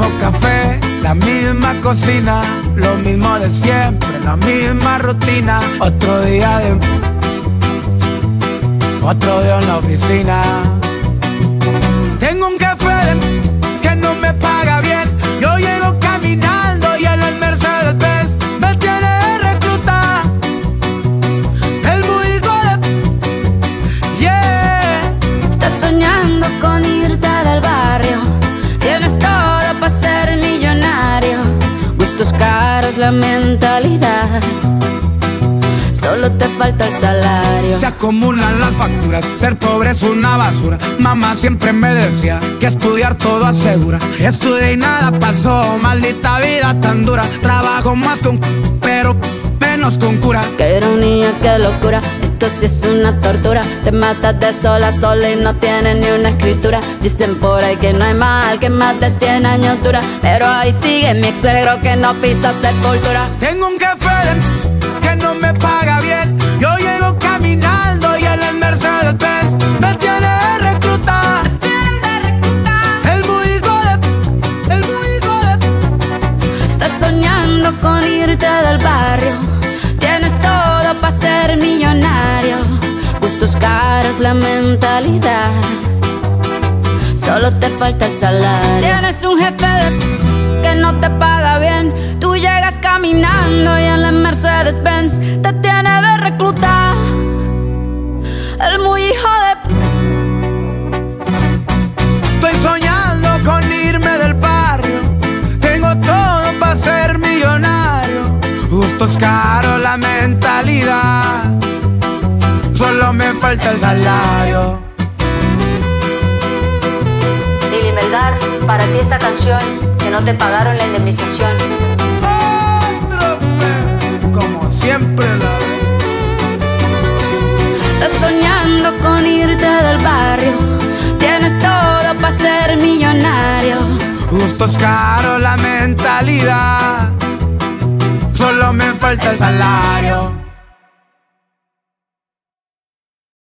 mismo café, la misma cocina, lo mismo de siempre, la misma rutina. Otro día de. Otro día en la oficina. Tengo un café que no me paga bien. Yo llego caminando y en el Mercedes Benz me tiene de recluta. El muy hijo de. Yeah. Estás soñando con irte del barrio. Tienes todo ser millonario. Gustos caros, la mentalidad. Solo te falta el salario. Se acumulan las facturas, ser pobre es una basura. Mamá siempre me decía que estudiar todo asegura. Estudié y nada pasó, maldita vida tan dura. Trabajo más con pero menos con cura. Qué ironía, qué locura. Esto sí es una tortura. Te matas de sola sola y no tienes ni una escritura. Dicen por ahí que no hay mal, que más de 100 años dura. Pero ahí sigue mi ex que no pisa sepultura. Tengo un la mentalidad. Solo te falta el salario. Tienes un jefe de que no te paga bien. Tú llegas caminando y en la Mercedes Benz te tiene de reclutar. El muy hijo de Estoy soñando con irme del barrio. Tengo todo para ser millonario. Gustos caros, la mentalidad. Solo me falta el salario. Lili Melgar, para ti esta canción que no te pagaron la indemnización. Como siempre la. Estás soñando con irte del barrio. Tienes todo para ser millonario. Gustos caros, la mentalidad. Solo me falta el salario.